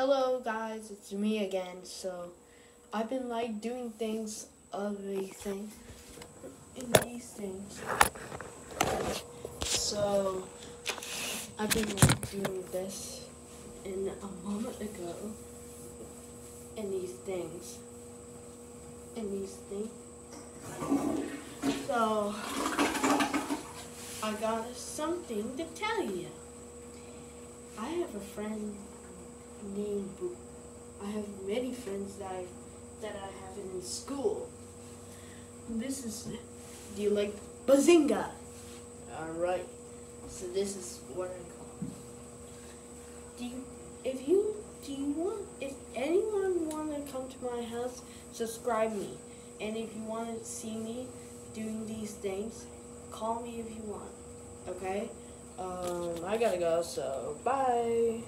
Hello guys, it's me again. So I've been like doing things of these things in these things. So I've been like doing this in a moment ago in these things. In these things. So I got something to tell you. I have a friend named Boo. I have many friends that I that I have in school. This is do you like Bazinga? Alright. So this is what I call. Do you if you do you want if anyone wanna come to my house, subscribe me. And if you wanna see me doing these things, call me if you want. Okay? Um, I gotta go, so bye.